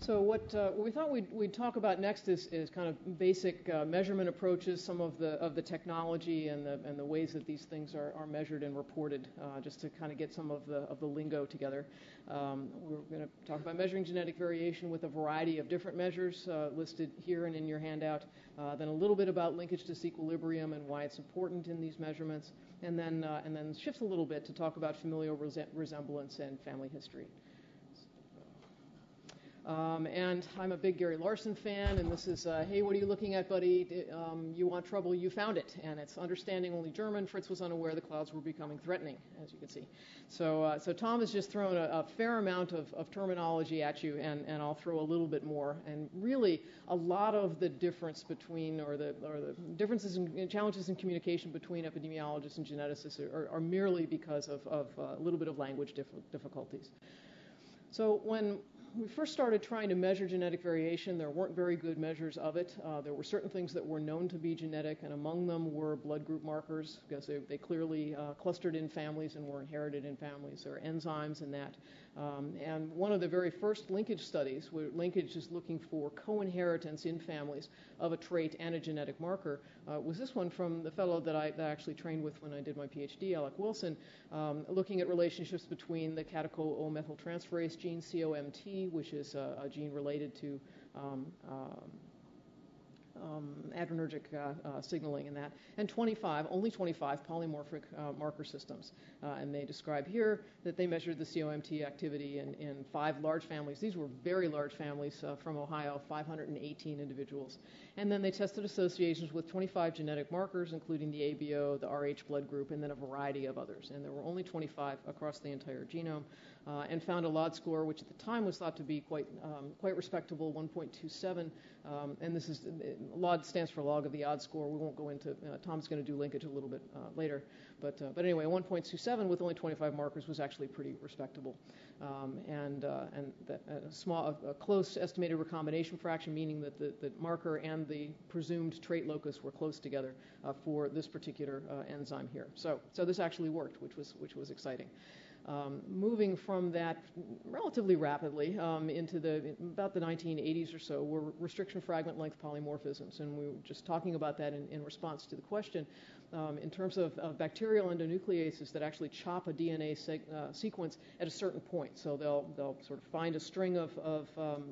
So what, uh, we thought we'd, we'd talk about next is, is kind of basic uh, measurement approaches, some of the of the technology and the and the ways that these things are, are measured and reported, uh, just to kind of get some of the of the lingo together. Um, we're going to talk about measuring genetic variation with a variety of different measures uh, listed here and in your handout. Uh, then a little bit about linkage disequilibrium and why it's important in these measurements, and then uh, and then shift a little bit to talk about familial resemblance and family history. Um, and I'm a big Gary Larson fan, and this is, uh, hey, what are you looking at, buddy? Um, you want trouble, you found it. And it's understanding only German. Fritz was unaware the clouds were becoming threatening, as you can see. So, uh, so Tom has just thrown a, a fair amount of, of, terminology at you, and, and I'll throw a little bit more. And really, a lot of the difference between, or the, or the differences and challenges in communication between epidemiologists and geneticists are, are merely because of, of uh, a little bit of language difficulties. So when we first started trying to measure genetic variation, there weren't very good measures of it. Uh, there were certain things that were known to be genetic, and among them were blood group markers, because they, they clearly uh, clustered in families and were inherited in families. There are enzymes in that. Um, and one of the very first linkage studies, where linkage is looking for co-inheritance in families of a trait and a genetic marker, uh, was this one from the fellow that I, that I, actually trained with when I did my PhD, Alec Wilson, um, looking at relationships between the catechol-O-methyltransferase gene, COMT, which is a, a gene related to um um, adrenergic uh, uh, signaling in that, and 25, only 25 polymorphic uh, marker systems. And they describe here that they measured the COMT activity in, in five large families. These were very large families from Ohio, 518 individuals. And then they tested associations with 25 genetic markers, including the ABO, the RH blood group, and then a variety of others. And there were only 25 across the entire genome uh, and found a LOD score, which at the time was thought to be quite um, quite respectable, 1.27. Um, and this is LOD stands for log of the odd score. We won't go into. Uh, Tom's going to do linkage a little bit uh, later, but uh, but anyway, 1.27 with only 25 markers was actually pretty respectable. Um, and uh, and that, a small, a, a, close estimated recombination fraction, meaning that the, the marker and the presumed trait locus were close together uh, for this particular enzyme here. So so this actually worked, which was which was exciting. Um, moving from that relatively rapidly um, into the about the 1980s or so were restriction fragment length polymorphisms, and we were just talking about that in, in response to the question in terms of, bacterial endonucleases that actually chop a DNA uh, sequence at a certain point. So they'll sort of find a string of, um,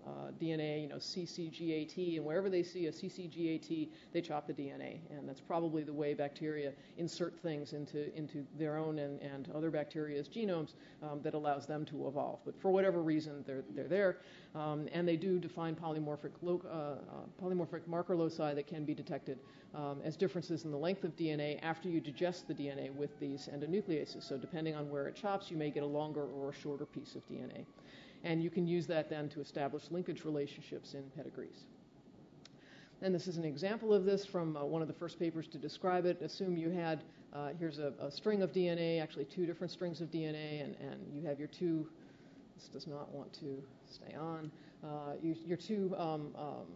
uh, DNA, you know, CCGAT, and wherever they see a CCGAT, they chop the DNA, and that's probably the way bacteria insert things into into their own and, other bacteria's genomes um, that allows them to evolve. But for whatever reason, they're there, um, and they do define polymorphic uh, polymorphic marker loci that can be detected um, as differences in the length of DNA after you digest the DNA with these endonucleases. So depending on where it chops, you may get a longer or a shorter piece of DNA. And you can use that then to establish linkage relationships in pedigrees. And this is an example of this from uh, one of the first papers to describe it. Assume you had, uh, here's a, a, string of DNA, actually two different strings of DNA, and, and you have your two, this does not want to stay on, uh, you, your two um, um,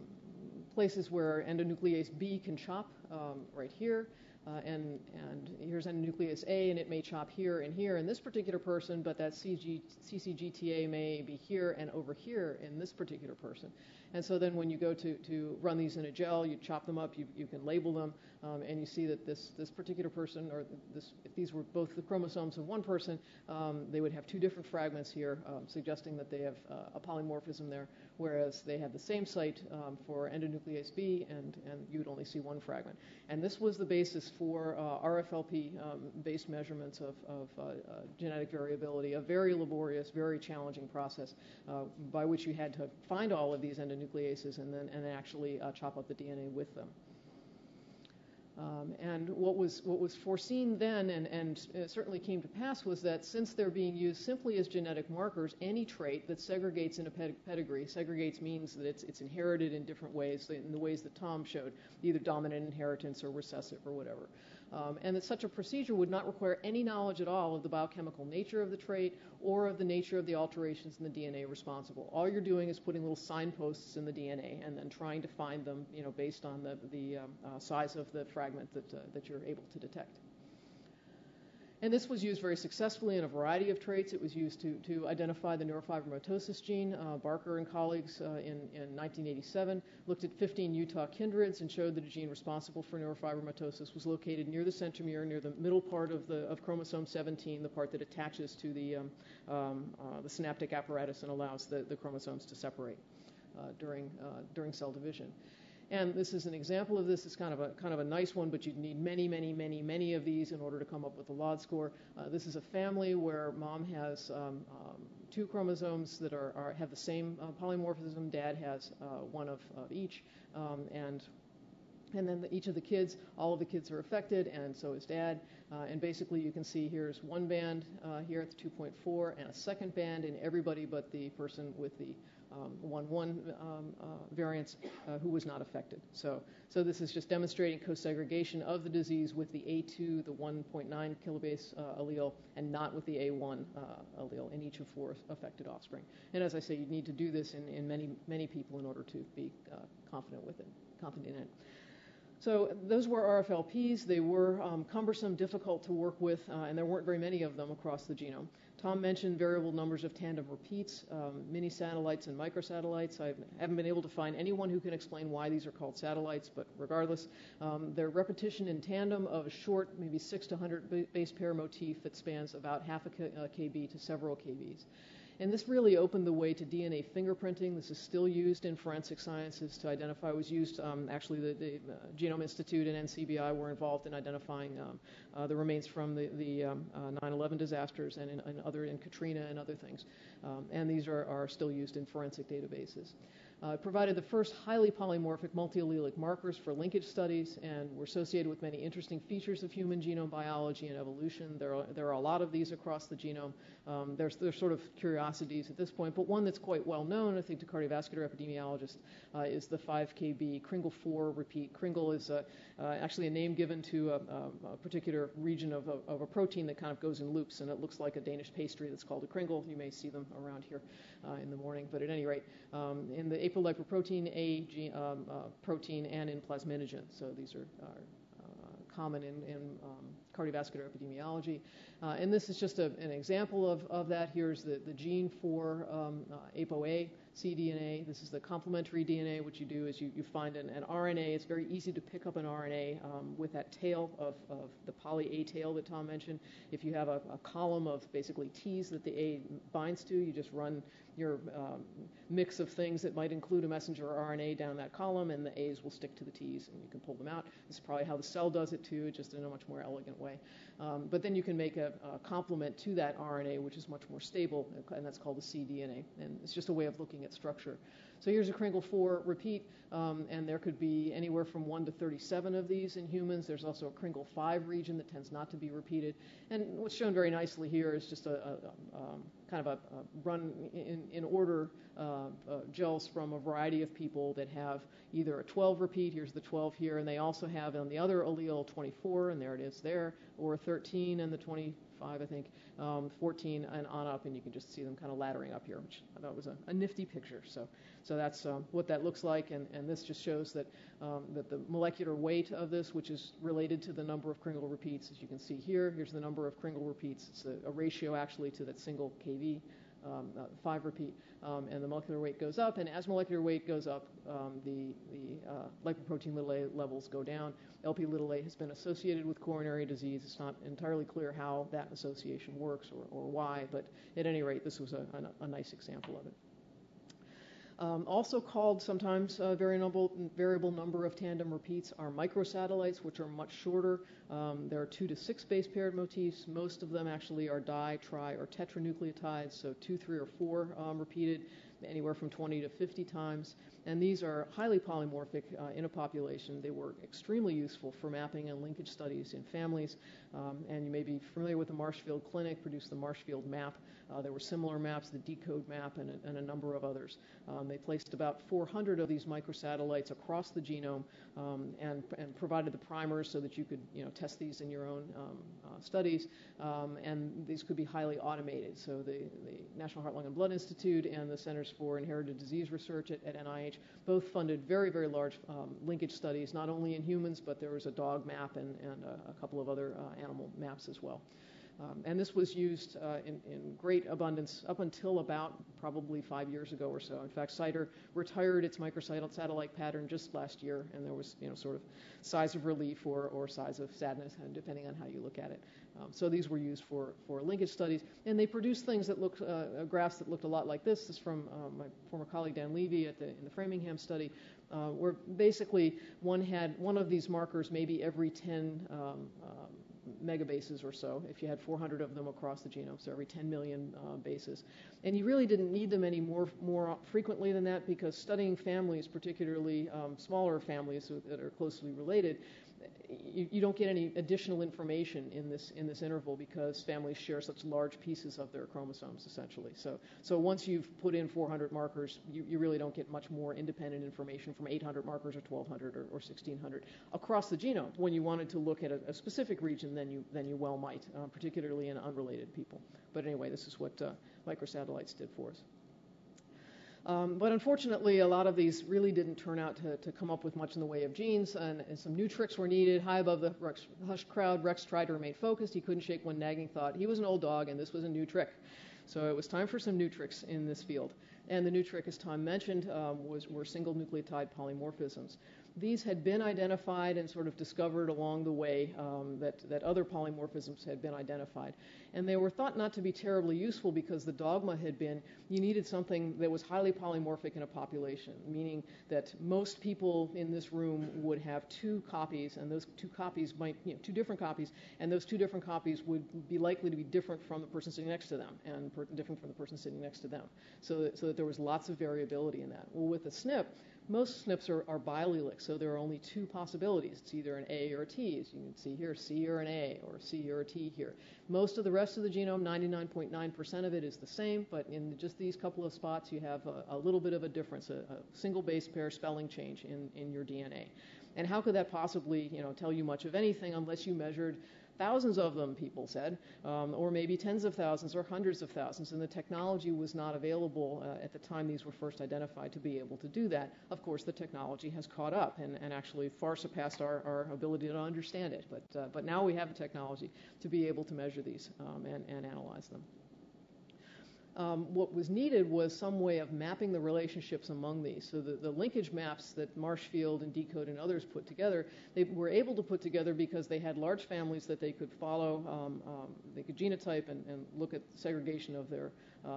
places where endonuclease B can chop um, right here. Uh, and, and here's endonuclease A, and it may chop here and here in this particular person, but that CG, CCGTA may be here and over here in this particular person. And so then when you go to, to run these in a gel, you chop them up, you, you can label them, um, and you see that this, this particular person, or this, if these were both the chromosomes of one person, um, they would have two different fragments here, um, suggesting that they have uh, a polymorphism there, whereas they have the same site um, for endonuclease B, and, and you would only see one fragment. And this was the basis for uh, RFLP-based um, measurements of, of uh, uh, genetic variability, a very laborious, very challenging process uh, by which you had to find all of these endonucleases nucleases and then and actually uh, chop up the DNA with them. Um, and what was what was foreseen then, and, and certainly came to pass, was that since they're being used simply as genetic markers, any trait that segregates in a pedigree, segregates means that it's it's inherited in different ways, in the ways that Tom showed, either dominant inheritance or recessive or whatever and that such a procedure would not require any knowledge at all of the biochemical nature of the trait or of the nature of the alterations in the DNA responsible. All you're doing is putting little signposts in the DNA and then trying to find them, you know, based on the, the um, uh, size of the fragment that, uh, that you're able to detect. And this was used very successfully in a variety of traits. It was used to, to identify the neurofibromatosis gene. Uh, Barker and colleagues uh, in, in 1987 looked at 15 Utah kindreds and showed that a gene responsible for neurofibromatosis was located near the centromere, near the middle part of, the, of chromosome 17, the part that attaches to the, um, um, uh, the synaptic apparatus and allows the, the chromosomes to separate uh, during, uh, during cell division. And this is an example of this. It's kind of a kind of a nice one, but you'd need many, many, many, many of these in order to come up with a LOD score. Uh, this is a family where mom has um, um, two chromosomes that are, are have the same uh, polymorphism. Dad has uh, one of, of each, um, and and then the, each of the kids, all of the kids are affected, and so is dad. Uh, and basically, you can see here's one band uh, here at the 2.4, and a second band in everybody but the person with the um, 1-1 um, uh, variants uh, who was not affected. So, so this is just demonstrating co-segregation of the disease with the A2, the 1.9 kilobase uh, allele, and not with the A1 uh, allele in each of four affected offspring. And as I say, you need to do this in, many, many people in order to be confident with it, confident in it. So those were RFLPs. They were um, cumbersome, difficult to work with, uh, and there weren't very many of them across the genome. Tom mentioned variable numbers of tandem repeats, um, mini satellites and microsatellites. I haven't been able to find anyone who can explain why these are called satellites, but regardless, um, they're repetition in tandem of a short, maybe 6 to 100 base pair motif that spans about half a kb uh, to several kbs. And this really opened the way to DNA fingerprinting. This is still used in forensic sciences to identify. It was used, um, actually, the, the uh, Genome Institute and NCBI were involved in identifying um, uh, the remains from the, um, uh, 9/11 disasters and in, in, other in Katrina and other things. Um, and these are, are still used in forensic databases. Uh, provided the first highly polymorphic multi-allelic markers for linkage studies and were associated with many interesting features of human genome biology and evolution. There are, there are a lot of these across the genome. Um, there's, there's sort of curiosities at this point, but one that's quite well known, I think, to cardiovascular epidemiologists uh, is the 5KB Kringle 4 repeat. Kringle is uh, actually a name given to a, a, a particular region of a, of a, protein that kind of goes in loops, and it looks like a Danish pastry that's called a Kringle. You may see them around here uh, in the morning, but at any rate, um, in the apolipoprotein A gene, um, uh, protein and in plasminogen. So these are, are uh, common in, in um, cardiovascular epidemiology. Uh, and this is just a, an example of, of that. Here's the, the gene for um, uh, ApoA cDNA. This is the complementary DNA. What you do is you, you find an, an RNA. It's very easy to pick up an RNA um, with that tail of, of the poly A tail that Tom mentioned. If you have a, a, column of basically T's that the A binds to, you just run your um, mix of things that might include a messenger RNA down that column, and the A's will stick to the T's, and you can pull them out. This is probably how the cell does it too, just in a much more elegant way. Um, but then you can make a, a, complement to that RNA, which is much more stable, and that's called the cDNA. And it's just a way of looking at structure. So here's a Kringle 4 repeat, um, and there could be anywhere from 1 to 37 of these in humans. There's also a Kringle 5 region that tends not to be repeated. And what's shown very nicely here is just a, a, a um, kind of a, run in, in order uh, uh, gels from a variety of people that have either a 12 repeat, here's the 12 here, and they also have on the other allele 24, and there it is there, or 13 and the 20 five, I think, um, 14 and on up, and you can just see them kind of laddering up here, which I thought was a, a nifty picture. So, so that's um, what that looks like, and, and this just shows that um, that the molecular weight of this, which is related to the number of Kringle repeats, as you can see here. Here's the number of Kringle repeats. It's a, a ratio actually to that single KV. Um, uh, five repeat, um, and the molecular weight goes up. And as molecular weight goes up, um, the, the uh, lipoprotein little a levels go down. LP little a has been associated with coronary disease. It's not entirely clear how that association works or, or why, but at any rate, this was a, a, a nice example of it. Um, also called sometimes uh, variable, variable number of tandem repeats are microsatellites, which are much shorter. Um, there are two to six base paired motifs. Most of them actually are di, tri, or tetranucleotides, so two, three, or four um, repeated, anywhere from 20 to 50 times. And these are highly polymorphic uh, in a population. They were extremely useful for mapping and linkage studies in families. Um, and you may be familiar with the Marshfield Clinic, produced the Marshfield map. Uh, there were similar maps, the deCODE map, and a, and a number of others. Um, they placed about 400 of these microsatellites across the genome um, and, and, provided the primers so that you could you know, test these in your own um, uh, studies. Um, and these could be highly automated. So the, the, National Heart, Lung, and Blood Institute and the Centers for Inherited Disease Research at, at NIH both funded very, very large um, linkage studies, not only in humans, but there was a dog map and, and a, a couple of other uh, animal maps as well. Um, and this was used uh, in, great abundance up until about probably five years ago or so. In fact, CIDR retired its microsatellite satellite pattern just last year, and there was, you know, sort of sighs of relief or, or sighs of sadness, depending on how you look at it. Um, so these were used for, for linkage studies, and they produced things that looked, uh, graphs that looked a lot like this. This is from uh, my former colleague Dan Levy at the, in the Framingham study, uh, where basically one had one of these markers maybe every 10 um, um megabases or so, if you had 400 of them across the genome, so every 10 million uh, bases. And you really didn't need them any more, more frequently than that because studying families, particularly um, smaller families that are closely related, you, don't get any additional information in this in this interval because families share such large pieces of their chromosomes essentially. So so once you've put in 400 markers, you, really don't get much more independent information from 800 markers or 1200 or, or 1600 across the genome. When you wanted to look at a, a specific region, then you then you well might, uh, particularly in unrelated people. But anyway, this is what uh, microsatellites did for us. Um, but unfortunately, a lot of these really didn't turn out to, to come up with much in the way of genes, and, and, some new tricks were needed. High above the Rex, hushed crowd, Rex tried to remain focused. He couldn't shake one nagging thought. He was an old dog, and this was a new trick. So it was time for some new tricks in this field. And the new trick, as Tom mentioned, um, was, were single nucleotide polymorphisms these had been identified and sort of discovered along the way um, that, that other polymorphisms had been identified. And they were thought not to be terribly useful because the dogma had been you needed something that was highly polymorphic in a population, meaning that most people in this room would have two copies, and those two copies might, you know, two different copies, and those two different copies would be likely to be different from the person sitting next to them and per- different from the person sitting next to them. So that, so that there was lots of variability in that. Well, with a SNP, most SNPs are, are biallelic, so there are only two possibilities. It's either an A or a T, as you can see here, C or an A, or C or a T here. Most of the rest of the genome, 99.9% of it is the same, but in just these couple of spots, you have a, a little bit of a difference, a, a, single base pair spelling change in, in your DNA. And how could that possibly, you know, tell you much of anything unless you measured thousands of them, people said, um, or maybe tens of thousands or hundreds of thousands, and the technology was not available uh, at the time these were first identified to be able to do that. Of course, the technology has caught up and, and actually far surpassed our, our ability to understand it, but, uh, but now we have the technology to be able to measure these um, and, and analyze them um, what was needed was some way of mapping the relationships among these. So the, the, linkage maps that Marshfield and deCODE and others put together, they were able to put together because they had large families that they could follow, um, um, they could genotype and, and, look at segregation of their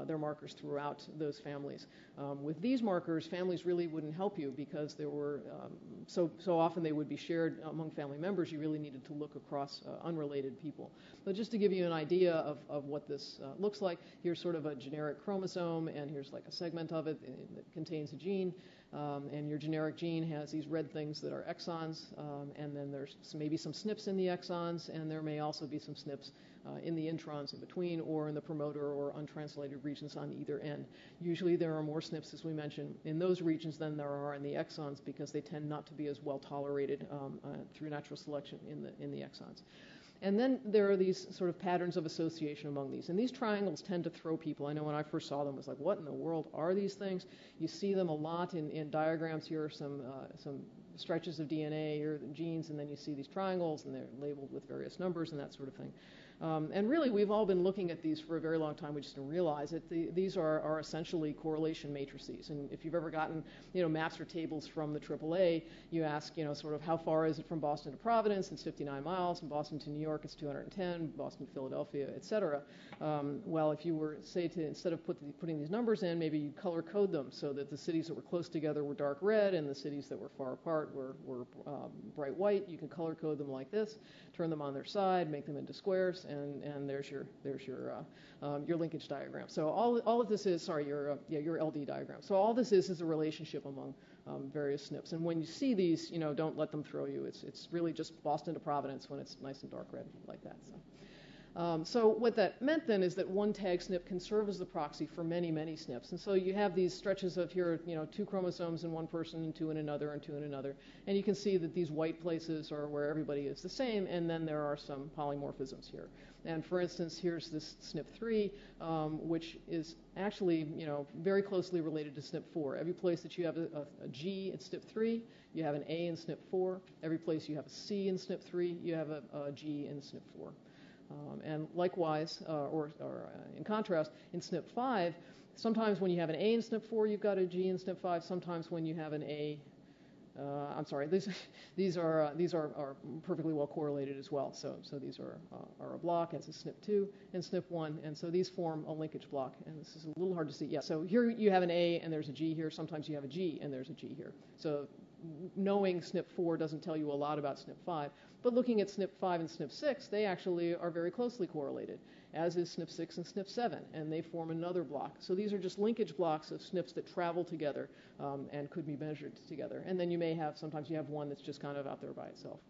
their markers throughout those families. Um, with these markers, families really wouldn't help you because there were um, so so often they would be shared among family members. You really needed to look across uh, unrelated people. But just to give you an idea of, of what this uh, looks like, here's sort of a generic chromosome, and here's like a segment of it that contains a gene. Um, and your generic gene has these red things that are exons, um, and then there's maybe some SNPs in the exons, and there may also be some SNPs uh, in the introns in between or in the promoter or untranslated regions on either end. Usually there are more SNPs, as we mentioned, in those regions than there are in the exons because they tend not to be as well tolerated um, uh, through natural selection in the, in the exons. And then there are these sort of patterns of association among these. And these triangles tend to throw people. I know when I first saw them, I was like, what in the world are these things? You see them a lot in, in diagrams. Here are some, uh, some stretches of DNA or genes, and then you see these triangles, and they're labeled with various numbers and that sort of thing. Um, and really, we've all been looking at these for a very long time. We just didn't realize that The, these are, are essentially correlation matrices. And if you've ever gotten, you know, maps or tables from the AAA, you ask, you know, sort of how far is it from Boston to Providence? It's 59 miles. From Boston to New York, it's 210. Boston to Philadelphia, et cetera. Um, well, if you were, say, to instead of put the, putting these numbers in, maybe you color code them so that the cities that were close together were dark red and the cities that were far apart were, were um, bright white. You can color code them like this, turn them on their side, make them into squares, and, and there's your there's your uh, um, your linkage diagram. So all all of this is sorry your uh, yeah your LD diagram. So all this is is a relationship among um, various SNPs. And when you see these, you know, don't let them throw you. It's it's really just Boston to Providence when it's nice and dark red like that. So. Um, so what that meant then is that one tag SNP can serve as the proxy for many, many SNPs. And so you have these stretches of here, you know, two chromosomes in one person and two in another and two in another. And you can see that these white places are where everybody is the same, and then there are some polymorphisms here. And for instance, here's this SNP3, um, which is actually, you know, very closely related to SNP4. Every place that you have a, a, a G in SNP3, you have an A in SNP4. Every place you have a C in SNP3, you have a, a G in SNP4. Um, and likewise, uh, or, or uh, in contrast, in SNP5, sometimes when you have an A in SNP4, you've got a G in SNP5. Sometimes when you have an A uh, I'm sorry, these, these, are, uh, these are, are perfectly well correlated as well. So, so these are, uh, are a block, as is SNP2 and SNP1, and so these form a linkage block. And this is a little hard to see. Yeah, so here you have an A and there's a G here. Sometimes you have a G and there's a G here. So knowing SNP4 doesn't tell you a lot about SNP5, but looking at SNP5 and SNP6, they actually are very closely correlated as is SNP6 and SNP7, and they form another block. So these are just linkage blocks of SNPs that travel together um, and could be measured together. And then you may have, sometimes you have one that's just kind of out there by itself.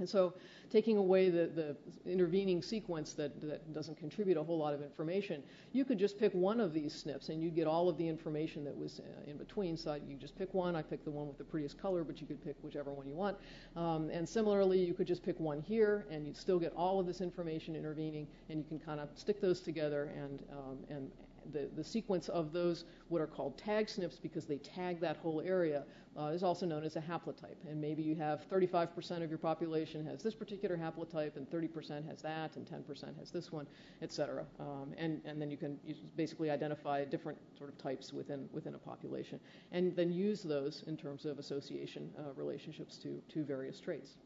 And so taking away the, the intervening sequence that, that doesn't contribute a whole lot of information, you could just pick one of these SNPs and you'd get all of the information that was uh, in between. So you just pick one. I picked the one with the prettiest color, but you could pick whichever one you want. Um, and similarly, you could just pick one here and you'd still get all of this information intervening and you can kind of stick those together and, um, and the, sequence of those, what are called tag SNPs, because they tag that whole area, uh, is also known as a haplotype. And maybe you have 35% of your population has this particular haplotype, and 30% has that, and 10% has this one, et cetera. Um, and, and then you can basically identify different sort of types within, within a population, and then use those in terms of association uh, relationships to, to various traits.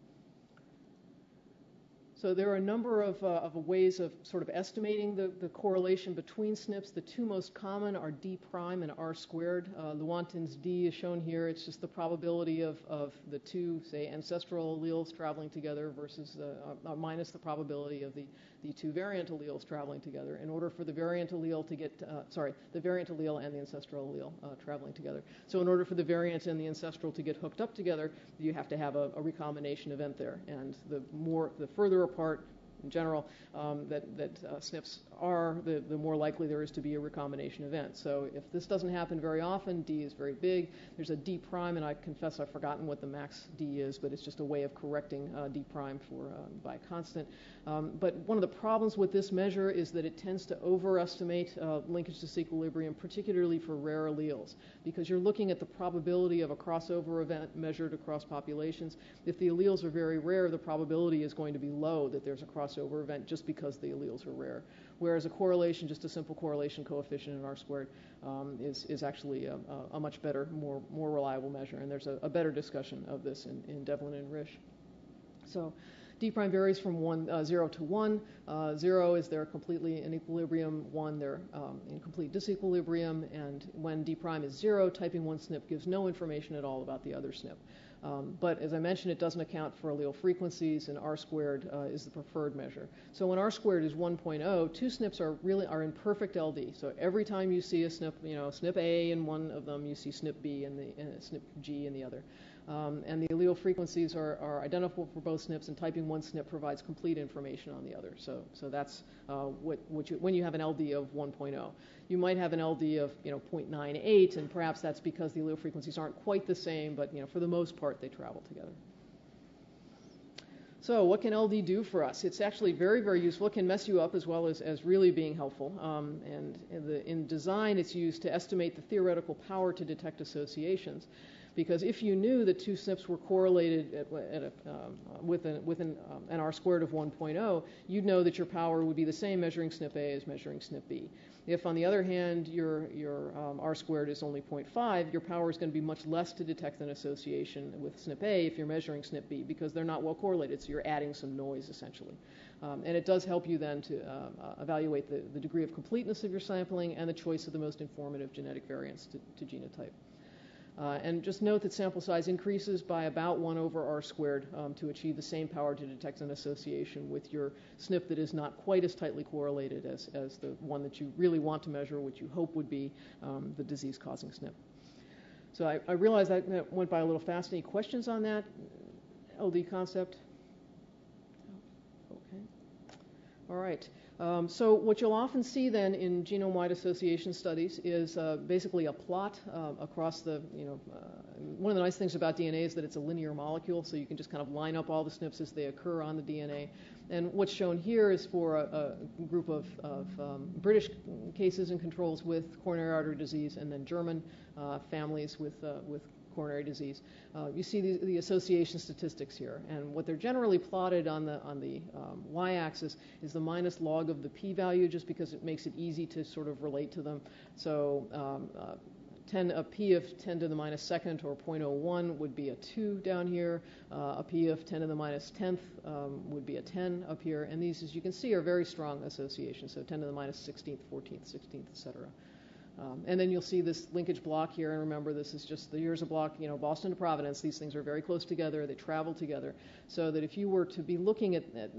So there are a number of, uh, of ways of sort of estimating the, the, correlation between SNPs. The two most common are D prime and R squared. Uh, Lewontin's D is shown here. It's just the probability of, of the two, say, ancestral alleles traveling together versus uh, uh, minus the probability of the, the two variant alleles traveling together in order for the variant allele to get, uh, sorry, the variant allele and the ancestral allele uh, traveling together. So in order for the variant and the ancestral to get hooked up together, you have to have a, a recombination event there. And the more, the further apart in general um, that, that uh, SNPs are, the, the more likely there is to be a recombination event. So if this doesn't happen very often, D is very big. There's a D prime, and I confess I've forgotten what the max D is, but it's just a way of correcting uh, D prime for uh, by constant. Um, but one of the problems with this measure is that it tends to overestimate uh, linkage disequilibrium, particularly for rare alleles, because you're looking at the probability of a crossover event measured across populations. If the alleles are very rare, the probability is going to be low that there's a crossover event just because the alleles are rare. Whereas a correlation, just a simple correlation coefficient in R squared, um, is, is actually a, a, much better, more, more reliable measure. And there's a, a better discussion of this in, in Devlin and Risch. So D prime varies from one, uh, 0 to 1. Uh, 0 is they're completely in equilibrium, 1 they're um, in complete disequilibrium, and when D prime is 0, typing 1 SNP gives no information at all about the other SNP. Um, but as I mentioned, it doesn't account for allele frequencies, and R squared uh, is the preferred measure. So when R squared is 1.0, two SNPs are really are in perfect LD. So every time you see a SNP, you know, SNP A in one of them, you see SNP B and the and SNP G in the other. Um, and the allele frequencies are, are, identical for both SNPs, and typing one SNP provides complete information on the other. So, so that's uh, what, what you, when you have an LD of 1.0. You might have an LD of you know 0.98, and perhaps that's because the allele frequencies aren't quite the same, but you know for the most part they travel together. So what can LD do for us? It's actually very, very useful. It can mess you up as well as, as really being helpful. Um, and in, the, in design, it's used to estimate the theoretical power to detect associations because if you knew that two SNPs were correlated at, at a, um, with, an, with an, um, an R squared of 1.0, you'd know that your power would be the same measuring SNP A as measuring SNP B. If, on the other hand, your, your um, R squared is only 0.5, your power is going to be much less to detect an association with SNP A if you're measuring SNP B because they're not well correlated, so you're adding some noise essentially. Um, and it does help you then to uh, uh, evaluate the, the degree of completeness of your sampling and the choice of the most informative genetic variants to, to genotype. Uh, and just note that sample size increases by about 1 over r squared um, to achieve the same power to detect an association with your SNP that is not quite as tightly correlated as, as the one that you really want to measure, which you hope would be um, the disease-causing SNP. So I, I realize that, that went by a little fast. Any questions on that LD concept? Okay. All right. Um, so what you'll often see then in genome-wide association studies is uh, basically a plot uh, across the, you know, uh, one of the nice things about DNA is that it's a linear molecule, so you can just kind of line up all the SNPs as they occur on the DNA. And what's shown here is for a, a group of, of um, British cases and controls with coronary artery disease and then German uh, families with, uh, with coronary disease. Uh, you see the, the, association statistics here, and what they're generally plotted on the on the um, y-axis is the minus log of the p-value, just because it makes it easy to sort of relate to them. So. Um, uh, 10, a p of 10 to the minus second or 0.01 would be a 2 down here. Uh, a p of 10 to the minus 10th um, would be a 10 up here. And these, as you can see, are very strong associations. So 10 to the minus 16th, 14th, 16th, et cetera. Um, and then you'll see this linkage block here, and remember this is just the years of block, you know, Boston to Providence. These things are very close together. They travel together, so that if you were to be looking at, at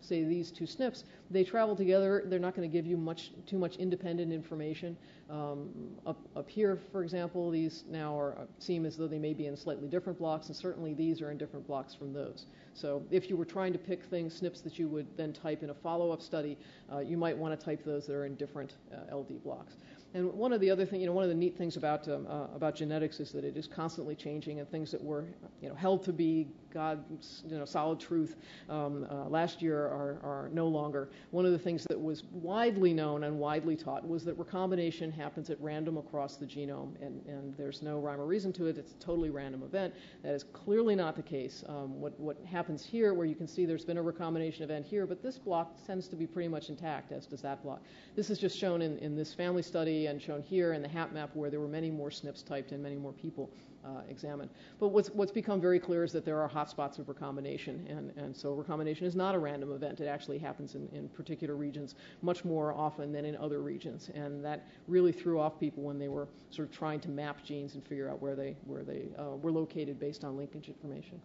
say, these two SNPs, they travel together. They're not going to give you much too much independent information. Um, up, up here, for example, these now are seem as though they may be in slightly different blocks, and certainly these are in different blocks from those. So if you were trying to pick things, SNPs that you would then type in a follow-up study, uh, you might want to type those that are in different uh, LD blocks. And one of the other things, you know, one of the neat things about um, uh, about genetics is that it is constantly changing, and things that were, you know, held to be God's, you know, solid truth um, uh, last year are, are no longer. One of the things that was widely known and widely taught was that recombination happens at random across the genome, and, and there's no rhyme or reason to it. It's a totally random event. That is clearly not the case. Um, what what happens here, where you can see there's been a recombination event here, but this block tends to be pretty much intact, as does that block. This is just shown in, in this family study and shown here in the HapMap where there were many more SNPs typed and many more people uh, examined. But what's, what's become very clear is that there are hotspots of recombination, and, and so recombination is not a random event. It actually happens in, in particular regions much more often than in other regions, and that really threw off people when they were sort of trying to map genes and figure out where they, where they uh, were located based on linkage information.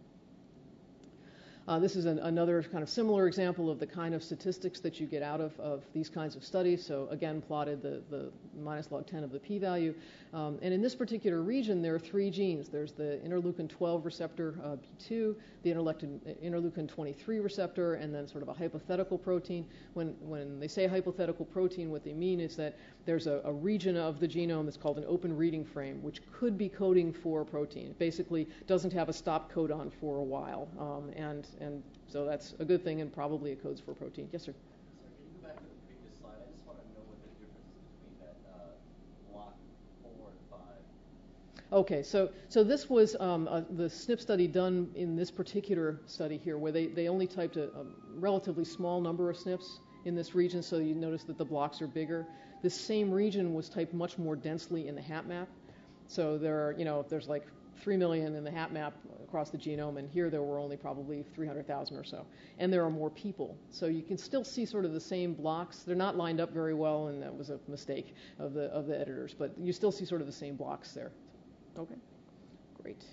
Uh, this is an, another kind of similar example of the kind of statistics that you get out of, of these kinds of studies. So again, plotted the, the minus log 10 of the p-value. Um, and in this particular region, there are three genes. There's the interleukin 12 receptor uh, B2, the interleukin 23 receptor, and then sort of a hypothetical protein. When, when they say hypothetical protein, what they mean is that there's a, a region of the genome that's called an open reading frame, which could be coding for a protein. It basically doesn't have a stop codon for a while. Um, and and so that's a good thing, and probably it codes for protein. Yes, sir. Sorry, can you go back to the previous slide? I just want to know what the difference is between that uh, block four and five. Okay, so so this was um, a, the SNP study done in this particular study here, where they, they only typed a, a relatively small number of SNPs in this region, so you notice that the blocks are bigger. This same region was typed much more densely in the HapMap. So there are, you know, there's like 3 million in the HapMap across the genome, and here there were only probably 300,000 or so. And there are more people. So you can still see sort of the same blocks. They're not lined up very well, and that was a mistake of the, of the editors, but you still see sort of the same blocks there. Okay, great.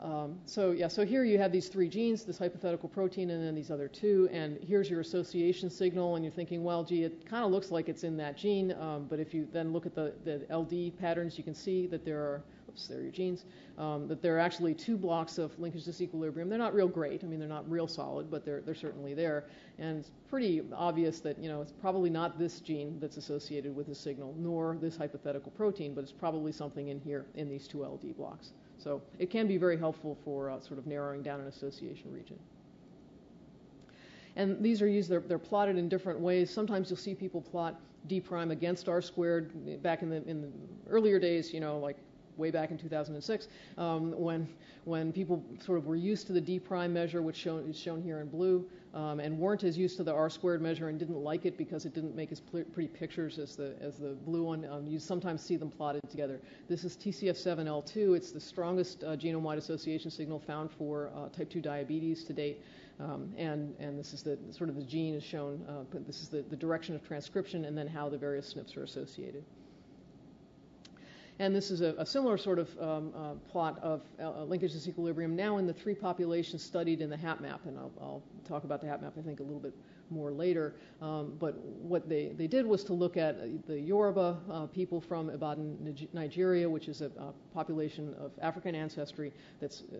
Um, so yeah, so here you have these three genes, this hypothetical protein, and then these other two, and here's your association signal, and you're thinking, well, gee, it kind of looks like it's in that gene, um, but if you then look at the, the LD patterns, you can see that there are, oops, there are your genes, um, that there are actually two blocks of linkage disequilibrium. They're not real great, I mean, they're not real solid, but they're, they're certainly there, and it's pretty obvious that, you know, it's probably not this gene that's associated with the signal, nor this hypothetical protein, but it's probably something in here in these two LD blocks. So it can be very helpful for uh, sort of narrowing down an association region. And these are used, they're, they're, plotted in different ways. Sometimes you'll see people plot d prime against r squared back in the, in the earlier days, you know, like way back in 2006, um, when, when people sort of were used to the d prime measure, which shown, is shown here in blue, um, and weren't as used to the R squared measure and didn't like it because it didn't make as pretty pictures as the as the blue one. Um, you sometimes see them plotted together. This is TCF7L2. It's the strongest uh, genome-wide association signal found for uh, type 2 diabetes to date. Um, and, and this is the sort of the gene is shown, uh, this is the, the direction of transcription and then how the various SNPs are associated. And this is a, a similar sort of um, uh, plot of uh, linkage disequilibrium now in the three populations studied in the HapMap. And I'll, I'll talk about the HapMap, I think, a little bit more later. Um, but what they, they did was to look at the Yoruba uh, people from Ibadan, Nigeria, which is a, a, population of African ancestry that's uh,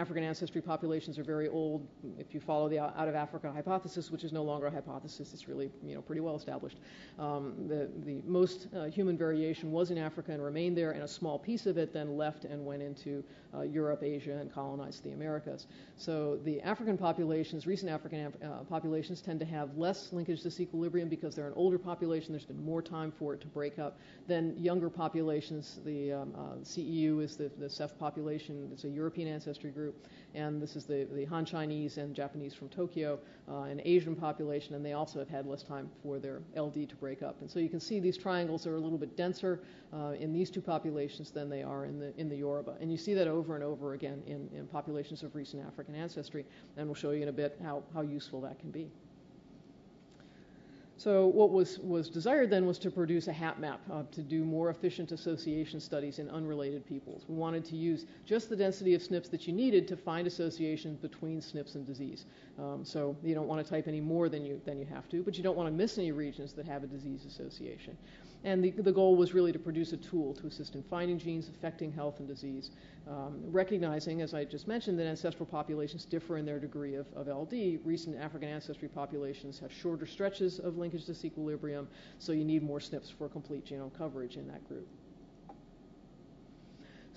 African ancestry populations are very old. If you follow the out of Africa hypothesis, which is no longer a hypothesis, it's really you know pretty well established. Um, the the most uh, human variation was in Africa and remained there, and a small piece of it then left and went into uh, Europe, Asia, and colonized the Americas. So the African populations, recent African uh, populations, tend to have less linkage disequilibrium because they're an older population. There's been more time for it to break up than younger populations. The um, uh, CEU is the, the CEPH population. It's a European ancestry group, and this is the, the Han Chinese and Japanese from Tokyo, uh, an Asian population, and they also have had less time for their LD to break up. And so you can see these triangles are a little bit denser uh, in these two populations than they are in the in the Yoruba, and you see that over and over again in, in populations of recent African ancestry, and we'll show you in a bit how, how useful that can be. So what was, was desired then was to produce a HapMap map uh, to do more efficient association studies in unrelated peoples. We wanted to use just the density of SNPs that you needed to find associations between SNPs and disease. Um, so you don't want to type any more than you, than you have to, but you don't want to miss any regions that have a disease association. And the, the goal was really to produce a tool to assist in finding genes affecting health and disease, um, recognizing, as I just mentioned, that ancestral populations differ in their degree of, of LD. Recent African ancestry populations have shorter stretches of linkage disequilibrium, so you need more SNPs for complete genome coverage in that group.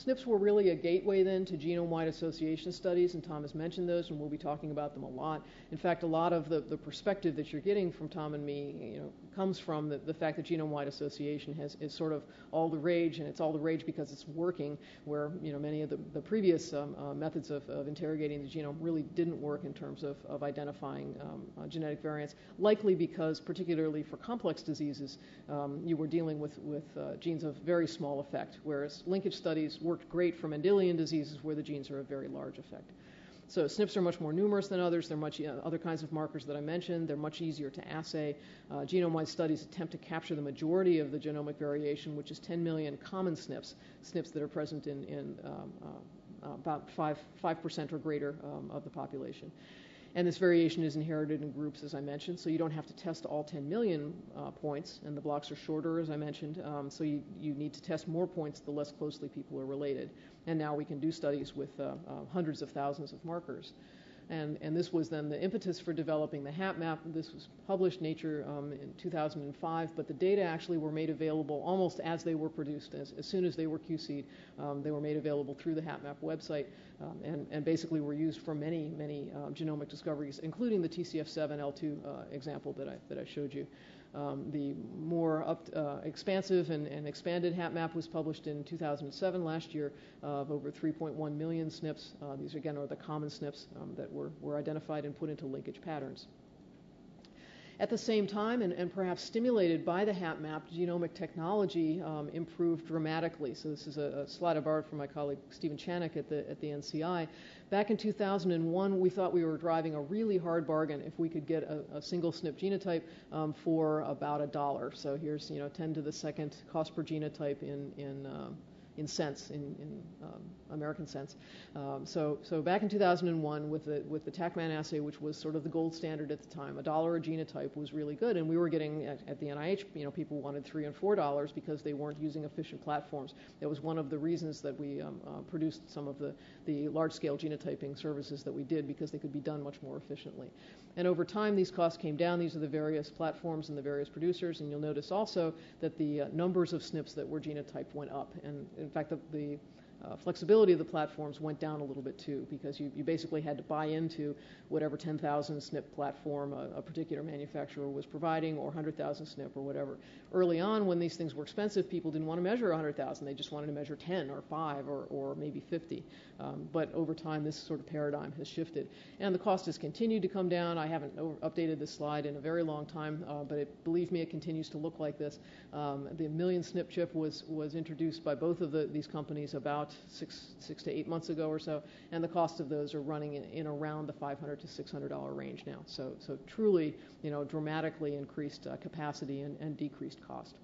SNPs were really a gateway then to genome-wide association studies, and Tom has mentioned those, and we'll be talking about them a lot. In fact, a lot of the, the perspective that you're getting from Tom and me, you know, comes from the, the fact that genome-wide association has is sort of all the rage, and it's all the rage because it's working, where you know many of the, the previous um, uh, methods of, of, interrogating the genome really didn't work in terms of, of identifying um, uh, genetic variants, likely because, particularly for complex diseases, um, you were dealing with, with uh, genes of very small effect, whereas linkage studies worked great for Mendelian diseases where the genes are of very large effect. So SNPs are much more numerous than others. They're much uh, other kinds of markers that I mentioned. They're much easier to assay. Uh, genome-wide studies attempt to capture the majority of the genomic variation, which is 10 million common SNPs, SNPs that are present in, in um, uh, about 5, 5% or greater um, of the population. And this variation is inherited in groups, as I mentioned, so you don't have to test all 10 million uh, points, and the blocks are shorter, as I mentioned, um, so you, you need to test more points the less closely people are related. And now we can do studies with uh, uh, hundreds of thousands of markers. And, and this was then the impetus for developing the HapMap. This was published Nature um, in 2005, but the data actually were made available almost as they were produced. As, as soon as they were QC'd, um, they were made available through the HapMap website um, and, and basically were used for many, many um, genomic discoveries, including the TCF7L2 uh, example that I, that I showed you. Um, the more up, uh, expansive and, and, expanded HapMap was published in 2007 last year of over 3.1 million SNPs. Uh, these again are the common SNPs um, that were, were identified and put into linkage patterns. At the same time, and, and perhaps stimulated by the HapMap, genomic technology um, improved dramatically. So this is a, a, slide of art from my colleague Stephen Chanock at the, at the NCI. Back in 2001, we thought we were driving a really hard bargain if we could get a, a single SNP genotype um, for about a dollar. So here's you know 10 to the second cost per genotype in in um, in cents, in, in um, American cents. Um, so, so back in 2001, with the with the TaqMan assay, which was sort of the gold standard at the time, a dollar a genotype was really good, and we were getting at, at the NIH, you know, people wanted three and four dollars because they weren't using efficient platforms. That was one of the reasons that we um, uh, produced some of the the large-scale genotyping services that we did because they could be done much more efficiently. And over time, these costs came down. These are the various platforms and the various producers, and you'll notice also that the uh, numbers of SNPs that were genotyped went up. And in fact, the, the flexibility of the platforms went down a little bit too because you, you basically had to buy into whatever 10,000 SNP platform a, a, particular manufacturer was providing or 100,000 SNP or whatever. Early on, when these things were expensive, people didn't want to measure 100,000. They just wanted to measure 10 or 5 or, or maybe 50. Um, but over time, this sort of paradigm has shifted. And the cost has continued to come down. I haven't updated this slide in a very long time, uh, but it, believe me, it continues to look like this. Um, the million SNP chip was, was introduced by both of the, these companies about six, six to eight months ago or so, and the cost of those are running in, in around the 500 to $600 range now. So, so truly, you know, dramatically increased uh, capacity and, and decreased cost.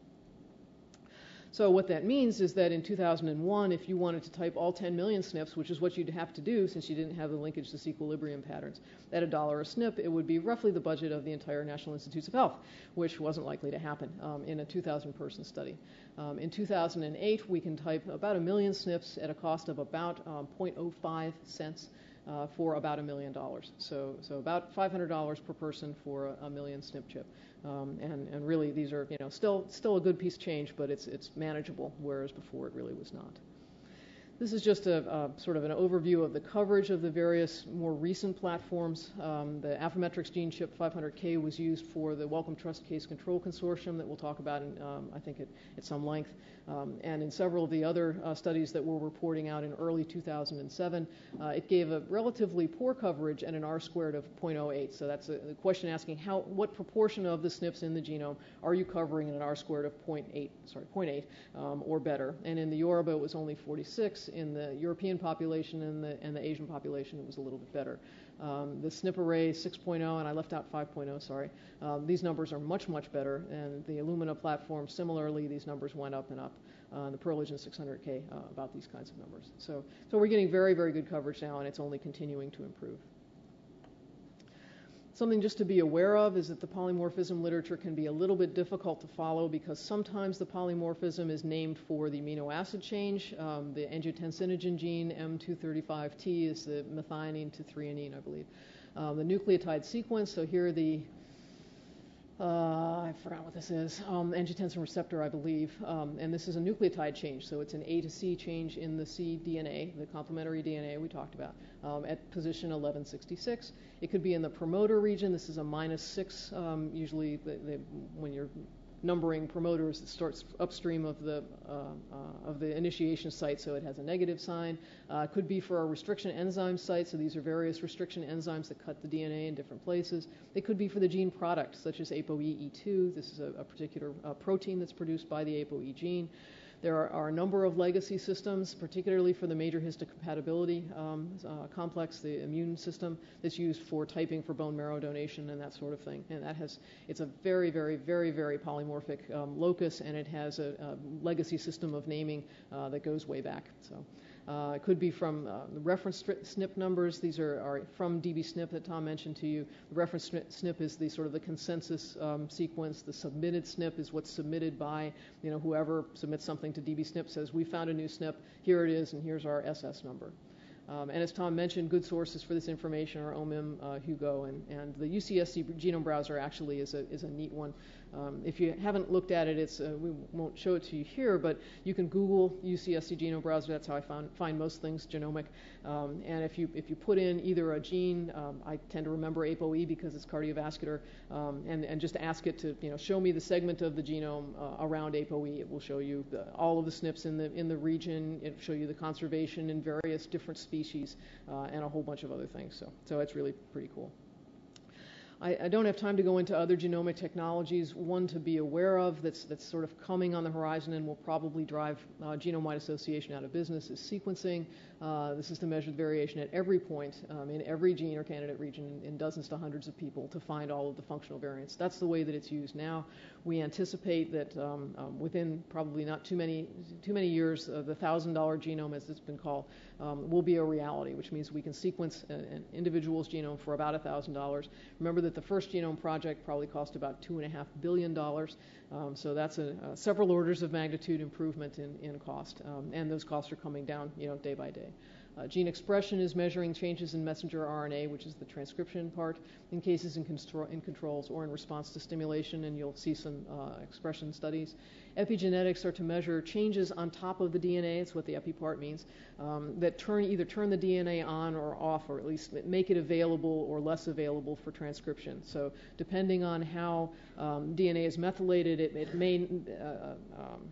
So what that means is that in 2001, if you wanted to type all 10 million SNPs, which is what you'd have to do since you didn't have the linkage to disequilibrium patterns, at a dollar a SNP, it would be roughly the budget of the entire National Institutes of Health, which wasn't likely to happen um, in a 2,000 person study. Um, in 2008, we can type about a million SNPs at a cost of about um, 0.05 cents. Uh, for about a million dollars. So, so about $500 per person for a, a million SNP chip. Um, and, and really, these are you know still still a good piece of change, but it's it's manageable, whereas before it really was not. This is just a, a, sort of an overview of the coverage of the various more recent platforms. Um, the Affymetrix GeneChip 500K was used for the Wellcome Trust Case Control Consortium that we'll talk about, in, um, I think, at, at, some length. Um, and in several of the other uh, studies that we're reporting out in early 2007, uh, it gave a relatively poor coverage and an R squared of 0.08. So that's a, a, question asking how, what proportion of the SNPs in the genome are you covering in an R squared of 0.8, sorry, 0.8 um, or better? And in the Yoruba, it was only 46. In the European population and the, and the Asian population, it was a little bit better. Um, the SNP array 6.0, and I left out 5.0, sorry. Um, these numbers are much, much better. And the Illumina platform, similarly, these numbers went up and up. Uh, the Perlegen 600K, uh, about these kinds of numbers. So, so we're getting very, very good coverage now, and it's only continuing to improve. Something just to be aware of is that the polymorphism literature can be a little bit difficult to follow because sometimes the polymorphism is named for the amino acid change. Um, the angiotensinogen gene M235T is the methionine to threonine, I believe. Um, the nucleotide sequence, so here are the uh, I forgot what this is, um, angiotensin receptor, I believe, um, and this is a nucleotide change, so it's an A to C change in the C DNA, the complementary DNA we talked about, um, at position 1166. It could be in the promoter region. This is a minus six. Um, usually, the, the, when you're numbering promoters, it starts upstream of the uh, uh, of the initiation site, so it has a negative sign. Uh, could be for a restriction enzyme site, so these are various restriction enzymes that cut the DNA in different places. It could be for the gene product, such as ApoE2. This is a, a particular protein that's produced by the ApoE gene. There are, a number of legacy systems, particularly for the major histocompatibility um, uh, complex, the immune system that's used for typing for bone marrow donation and that sort of thing. And that has, it's a very, very, very, very polymorphic um, locus, and it has a, a, legacy system of naming uh, that goes way back. So. Uh, it could be from uh, the reference SNP numbers. These are, are, from dbSNP that Tom mentioned to you. The reference SNP is the sort of the consensus um, sequence. The submitted SNP is what's submitted by you know whoever submits something to dbSNP says we found a new SNP. Here it is, and here's our SS number. Um, and as Tom mentioned, good sources for this information are OMIM, uh, Hugo, and, and the UCSC genome browser actually is a, is a neat one. Um, if you haven't looked at it, it's, uh, we won't show it to you here, but you can Google UCSC genome browser. That's how I found, find most things genomic. Um, and if you, if you put in either a gene, um, I tend to remember ApoE because it's cardiovascular, um, and, and just ask it to you know, show me the segment of the genome uh, around ApoE. It will show you the, all of the SNPs in the, in the region. It will show you the conservation in various different species uh, and a whole bunch of other things. So, so it's really pretty cool. I, I, don't have time to go into other genomic technologies. One to be aware of that's, that's sort of coming on the horizon and will probably drive uh, genome-wide association out of business is sequencing. Uh, this is to measure the variation at every point um, in every gene or candidate region in dozens to hundreds of people to find all of the functional variants. That's the way that it's used now. We anticipate that um, um, within probably not too many too many years, uh, the thousand dollar genome, as it's been called, um, will be a reality, which means we can sequence an individual's genome for about thousand dollars. Remember that the first genome project probably cost about two and a half billion dollars. Um, so that's a, a, several orders of magnitude improvement in, in cost, um, and those costs are coming down, you know, day by day. Uh, gene expression is measuring changes in messenger RNA, which is the transcription part, in cases in, constro- in controls or in response to stimulation, and you'll see some uh, expression studies. Epigenetics are to measure changes on top of the DNA, it's what the epi part means, um, that turn either turn the DNA on or off, or at least make it available or less available for transcription. So depending on how um, DNA is methylated, it, it may uh, um,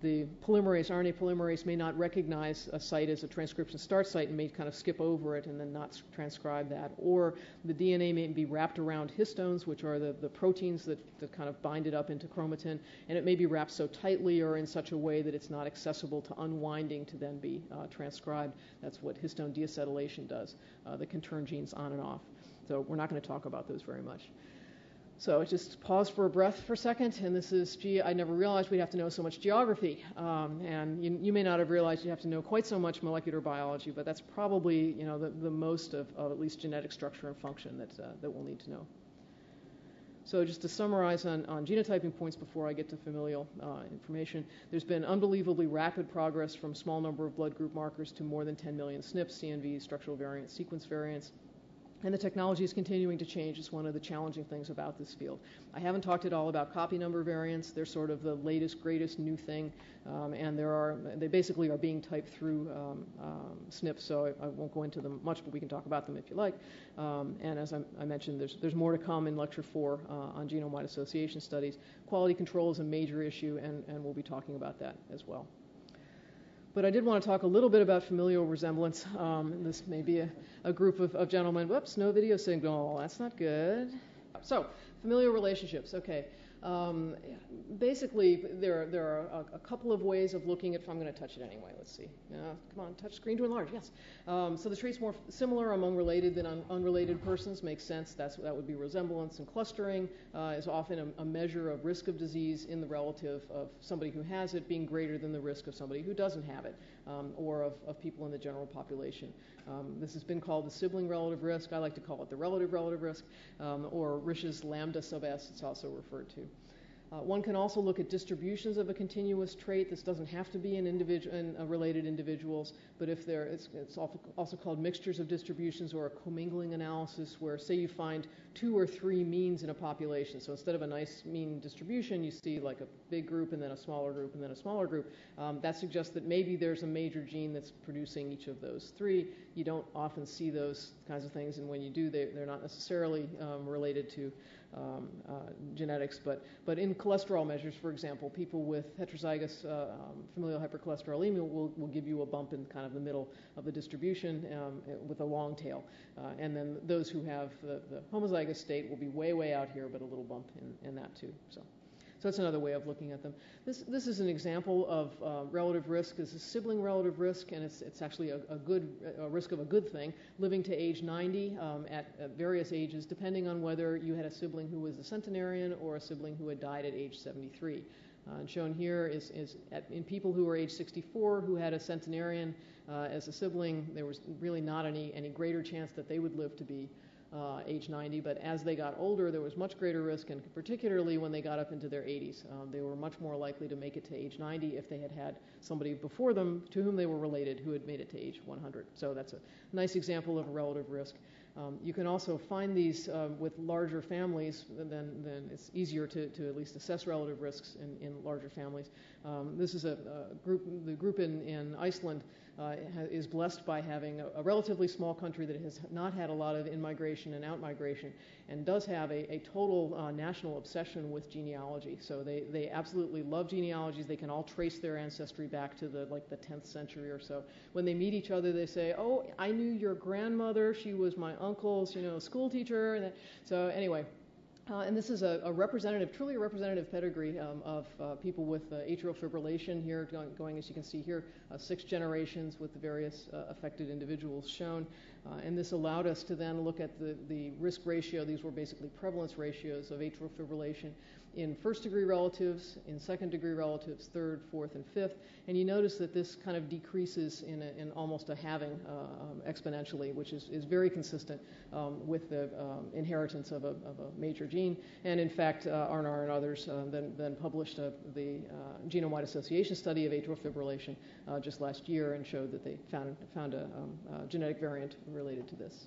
the polymerase, RNA polymerase, may not recognize a site as a transcription start site and may kind of skip over it and then not transcribe that. Or the DNA may be wrapped around histones, which are the, the proteins that, that kind of bind it up into chromatin, and it may be wrapped so tightly or in such a way that it's not accessible to unwinding to then be uh, transcribed. That's what histone deacetylation does, uh, that can turn genes on and off. So we're not going to talk about those very much. So just pause for a breath for a second, and this is, gee, I never realized we'd have to know so much geography. Um, and you, you, may not have realized you'd have to know quite so much molecular biology, but that's probably, you know, the, the most of, of at least genetic structure and function that, uh, that we'll need to know. So just to summarize on, on genotyping points before I get to familial uh, information, there's been unbelievably rapid progress from small number of blood group markers to more than 10 million SNPs, CNVs, structural variants, sequence variants. And the technology is continuing to change. It's one of the challenging things about this field. I haven't talked at all about copy number variants. They're sort of the latest, greatest new thing. Um, and there are, they basically are being typed through um, um, SNPs, so I, I, won't go into them much, but we can talk about them if you like. Um, and as I, I, mentioned, there's, there's more to come in lecture four uh, on genome-wide association studies. Quality control is a major issue, and, and we'll be talking about that as well. But I did want to talk a little bit about familial resemblance. Um, this may be a, a group of, of, gentlemen. Whoops, no video signal. That's not good. So, familial relationships. Okay. Um, basically, there, there are a, a, couple of ways of looking at. I'm going to touch it anyway. Let's see. Uh, come on, touch screen to enlarge. Yes. Um, so the traits more similar among related than un, unrelated persons makes sense. That's that would be resemblance and clustering uh, is often a, a, measure of risk of disease in the relative of somebody who has it being greater than the risk of somebody who doesn't have it, um, or of, of people in the general population. Um, this has been called the sibling relative risk. I like to call it the relative relative risk, um, or Risch's lambda sub s. It's also referred to. Uh, one can also look at distributions of a continuous trait. This doesn't have to be in, individu- in uh, related individuals, but if there, it's, it's also called mixtures of distributions or a commingling analysis, where say you find two or three means in a population. So instead of a nice mean distribution, you see like a big group and then a smaller group and then a smaller group. Um, that suggests that maybe there's a major gene that's producing each of those three. You don't often see those kinds of things, and when you do, they, they're not necessarily um, related to um, uh, genetics, but, but in cholesterol measures, for example, people with heterozygous uh, um, familial hypercholesterolemia will, will give you a bump in kind of the middle of the distribution um, with a long tail. Uh, and then those who have the, the, homozygous state will be way, way out here, but a little bump in, in that too. So. So that's another way of looking at them. This, this is an example of uh, relative risk. It's a sibling relative risk, and it's, it's actually a, a good a risk of a good thing. Living to age 90 um, at, at, various ages, depending on whether you had a sibling who was a centenarian or a sibling who had died at age 73. Uh, and shown here is, is at, in people who were age 64 who had a centenarian uh, as a sibling, there was really not any, any greater chance that they would live to be uh, age 90, but as they got older, there was much greater risk, and particularly when they got up into their 80s, um, they were much more likely to make it to age 90 if they had had somebody before them to whom they were related who had made it to age 100. So that's a nice example of relative risk. Um, you can also find these uh, with larger families, then, then it's easier to, to at least assess relative risks in, in larger families. Um, this is a, a, group, the group in, in Iceland is blessed by having a, a, relatively small country that has not had a lot of in-migration and out-migration and does have a, a total uh, national obsession with genealogy. So they, they absolutely love genealogies. They can all trace their ancestry back to the like the 10th century or so. When they meet each other, they say, "Oh, I knew your grandmother. She was my uncle's, you know, school teacher." And so anyway, uh, and this is a, a, representative, truly a representative pedigree um, of uh, people with uh, atrial fibrillation here, going, going, as you can see here, uh, six generations with the various uh, affected individuals shown. Uh, and this allowed us to then look at the, the risk ratio. These were basically prevalence ratios of atrial fibrillation in first degree relatives, in second degree relatives, third, fourth, and fifth. And you notice that this kind of decreases in, a, in almost a halving uh, um, exponentially, which is, is very consistent um, with the um, inheritance of a, of a, major gene. And in fact, uh, Arnar and others uh, then, then published uh, the uh, genome wide association study of atrial fibrillation uh, just last year and showed that they found, found a, um, a genetic variant related to this.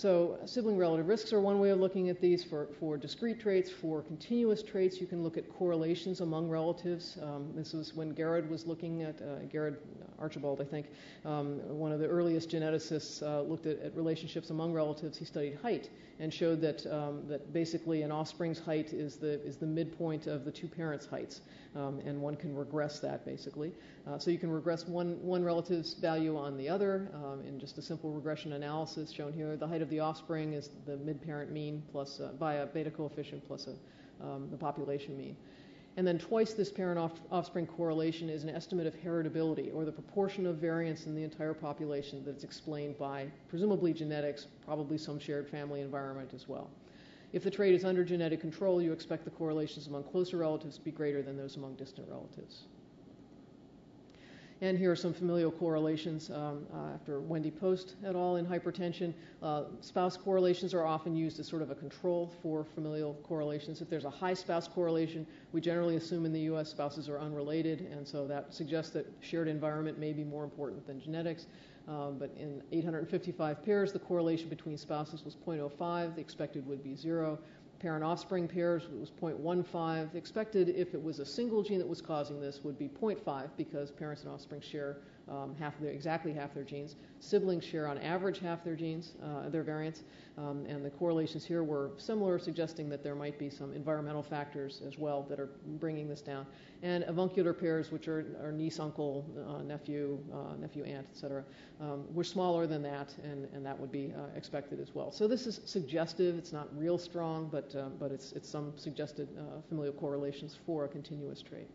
So sibling relative risks are one way of looking at these. For, for discrete traits, for continuous traits, you can look at correlations among relatives. Um, this was when Garrod was looking at, uh, Garrod Archibald, I think, um, one of the earliest geneticists uh, looked at, at, relationships among relatives. He studied height and showed that, um, that basically an offspring's height is the, is the midpoint of the two parents' heights. Um, and one can regress that basically. Uh, so you can regress one, one relative's value on the other um, in just a simple regression analysis shown here. The height of the offspring is the mid-parent mean plus uh, by a beta coefficient plus a, um, the population mean. And then twice this parent off- offspring correlation is an estimate of heritability, or the proportion of variance in the entire population that's explained by presumably genetics, probably some shared family environment as well. If the trait is under genetic control, you expect the correlations among closer relatives to be greater than those among distant relatives. And here are some familial correlations um, uh, after Wendy Post et al. in hypertension. Uh, spouse correlations are often used as sort of a control for familial correlations. If there's a high spouse correlation, we generally assume in the U.S. spouses are unrelated, and so that suggests that shared environment may be more important than genetics. Um, but in 855 pairs, the correlation between spouses was 0.05. The expected would be zero parent offspring pairs was 0.15. Expected if it was a single gene that was causing this would be 0.5 because parents and offspring share um, half their, exactly half their genes. Siblings share on average half their genes, uh, their variants, um, and the correlations here were similar, suggesting that there might be some environmental factors as well that are bringing this down. And avuncular pairs, which are, are niece, uncle, uh, nephew, uh, nephew, aunt, etc., um, were smaller than that, and, and that would be uh, expected as well. So this is suggestive. It's not real strong, but uh, but it's it's some suggested uh, familial correlations for a continuous trait.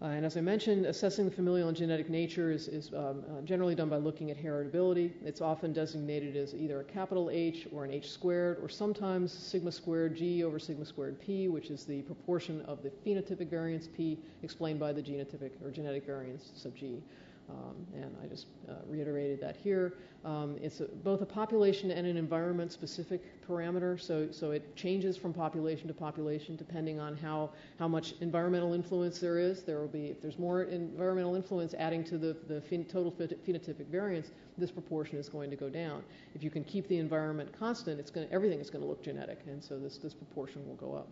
Uh, and as I mentioned, assessing the familial and genetic nature is, is um, uh, generally done by looking at heritability. It's often designated as either a capital H or an H squared, or sometimes sigma squared G over sigma squared P, which is the proportion of the phenotypic variance P explained by the genotypic or genetic variance sub G. Um, and I just uh, reiterated that here. Um, it's a, both a population and an environment specific parameter, so, so it changes from population to population depending on how, how much environmental influence there is. There will be, if there's more environmental influence adding to the, the phen- total phenotypic variance, this proportion is going to go down. If you can keep the environment constant, it's going everything is going to look genetic, and so this, this proportion will go up.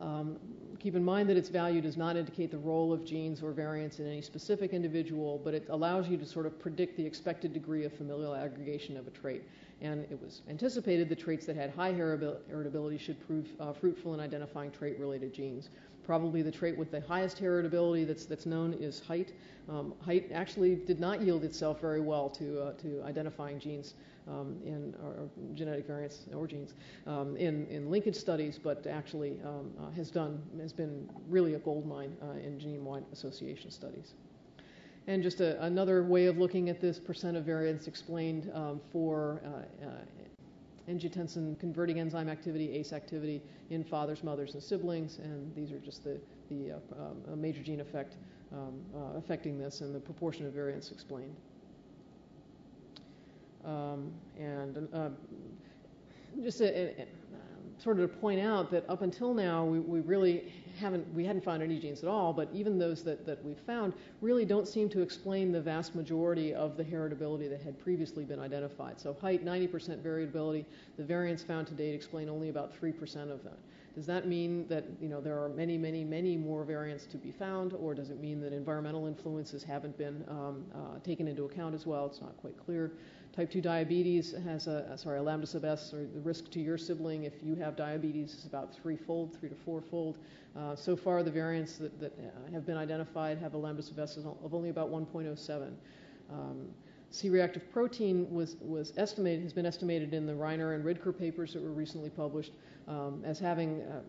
Um, keep in mind that its value does not indicate the role of genes or variants in any specific individual, but it allows you to sort of predict the expected degree of familial aggregation of a trait. And it was anticipated that traits that had high heritability should prove uh, fruitful in identifying trait related genes. Probably the trait with the highest heritability that's, that's known is height. Um, height actually did not yield itself very well to, uh, to identifying genes um, in or genetic variants or genes um, in, in linkage studies, but actually um, uh, has done has been really a gold mine uh, in gene-wide association studies. And just a, another way of looking at this percent of variance explained um, for uh, uh, angiotensin converting enzyme activity, ACE activity in fathers, mothers, and siblings, and these are just the, the uh, um, major gene effect um, uh, affecting this and the proportion of variance explained. Um, and uh, just a, a, sort of to point out that up until now, we, we, really we hadn't found any genes at all. But even those that, that we've found really don't seem to explain the vast majority of the heritability that had previously been identified. So height, 90% variability. The variants found to date explain only about 3% of that. Does that mean that you know there are many, many, many more variants to be found, or does it mean that environmental influences haven't been um, uh, taken into account as well? It's not quite clear. Type 2 diabetes has a, sorry, a lambda sub S, or the risk to your sibling if you have diabetes is about threefold, three to fourfold. Uh, so far, the variants that, that uh, have been identified have a lambda sub S of only about 1.07. Um, C-reactive protein was, was estimated, has been estimated in the Reiner and Ridker papers that were recently published um, as having, uh,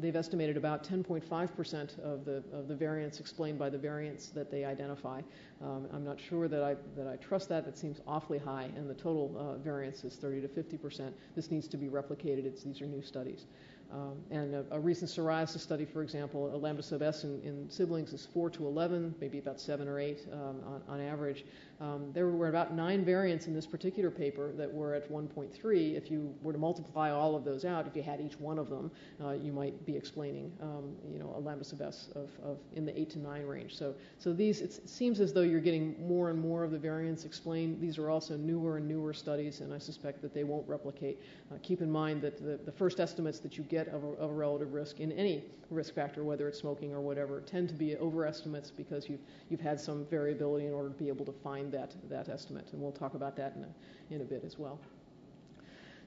they, have estimated about 10.5% of the, of the variants explained by the variants that they identify. Um, I'm not sure that I, that I trust that. That seems awfully high, and the total uh, variance is 30 to 50%. This needs to be replicated. It's, these are new studies. Um, and a, a, recent psoriasis study, for example, a lambda sub S in, in, siblings is 4 to 11, maybe about 7 or 8 um, on, on, average. Um, there were about nine variants in this particular paper that were at 1.3. If you were to multiply all of those out, if you had each one of them, uh, you might be explaining, um, you know, a lambda sub S of, of, in the 8 to 9 range. So, so these, it seems as though you're getting more and more of the variants explained. These are also newer and newer studies, and I suspect that they won't replicate. Uh, keep in mind that the, the first estimates that you get get of a, of a, relative risk in any risk factor, whether it's smoking or whatever, tend to be overestimates because you've, you've had some variability in order to be able to find that, that estimate. And we'll talk about that in a, in a bit as well.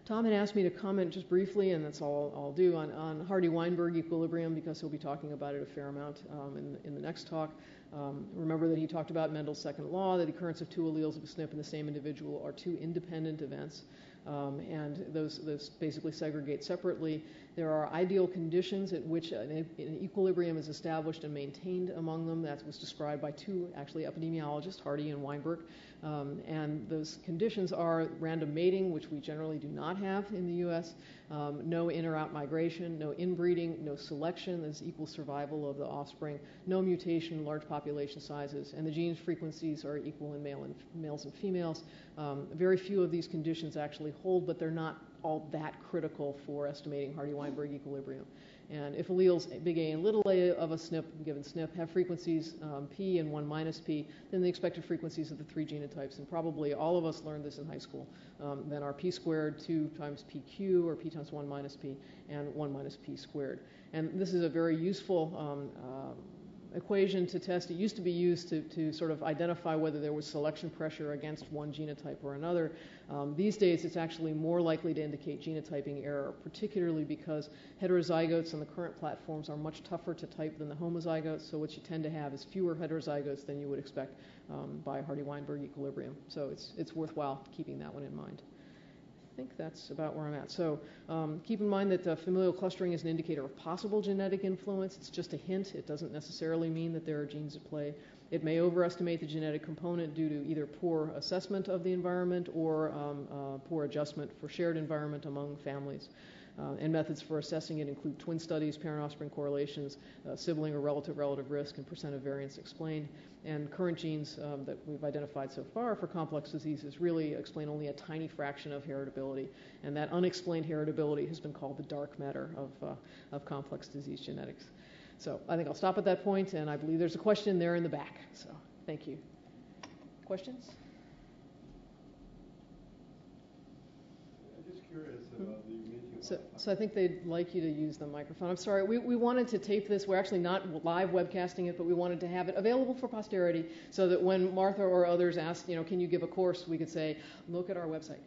Tom had asked me to comment just briefly, and that's all I'll do, on, on Hardy-Weinberg equilibrium because he'll be talking about it a fair amount um, in, in the next talk. Um, remember that he talked about Mendel's second law, that the occurrence of two alleles of a SNP in the same individual are two independent events, um, and those, those basically segregate separately. There are ideal conditions at which an, equilibrium is established and maintained among them. That was described by two, actually, epidemiologists, Hardy and Weinberg. Um, and those conditions are random mating, which we generally do not have in the U.S., um, no in or out migration, no inbreeding, no selection, there's equal survival of the offspring, no mutation, large population sizes, and the gene frequencies are equal in male and, males and females. Um, very few of these conditions actually hold, but they're not all that critical for estimating Hardy-Weinberg equilibrium. And if alleles big A and little a of a SNP, given SNP, have frequencies um, p and 1 minus p, then the expected frequencies of the three genotypes, and probably all of us learned this in high school, um, then are p squared 2 times pq, or p times 1 minus p, and 1 minus p squared. And this is a very useful um, uh, equation to test. It used to be used to, to sort of identify whether there was selection pressure against one genotype or another. Um, these days, it's actually more likely to indicate genotyping error, particularly because heterozygotes on the current platforms are much tougher to type than the homozygotes. So what you tend to have is fewer heterozygotes than you would expect um, by Hardy-Weinberg equilibrium. So it's, it's worthwhile keeping that one in mind think that's about where I'm at. So um, keep in mind that uh, familial clustering is an indicator of possible genetic influence. It's just a hint. It doesn't necessarily mean that there are genes at play. It may overestimate the genetic component due to either poor assessment of the environment or um, uh, poor adjustment for shared environment among families. Uh, and methods for assessing it include twin studies, parent offspring correlations, uh, sibling or relative relative risk, and percent of variance explained. And current genes um, that we've identified so far for complex diseases really explain only a tiny fraction of heritability. And that unexplained heritability has been called the dark matter of, uh, of complex disease genetics. So I think I'll stop at that point, and I believe there's a question there in the back. So thank you. Questions? I'm just curious about the so, so I think they'd like you to use the microphone. I'm sorry, we, we wanted to tape this. We're actually not live webcasting it, but we wanted to have it available for posterity so that when Martha or others ask, you know, can you give a course, we could say, look at our website.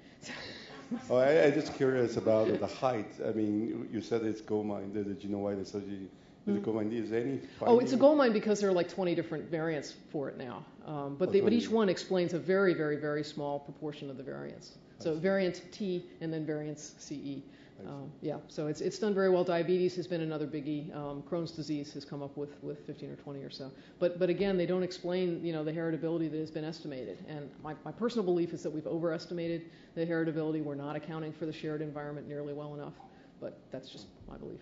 oh, I, am just curious about the height. I mean, you said it's gold mine, the, the genome-wide association. Is it gold mine? Is any? Oh, it's a gold mine because there are like 20 different variants for it now. Um, but, oh, they, but each one explains a very, very, very small proportion of the variants. So variant T and then variants CE. Um, yeah, so it's, it's done very well. Diabetes has been another biggie. Um, Crohn's disease has come up with, with 15 or 20 or so. But, but again, they don't explain you know, the heritability that has been estimated. And my, my personal belief is that we've overestimated the heritability. We're not accounting for the shared environment nearly well enough. But that's just my belief.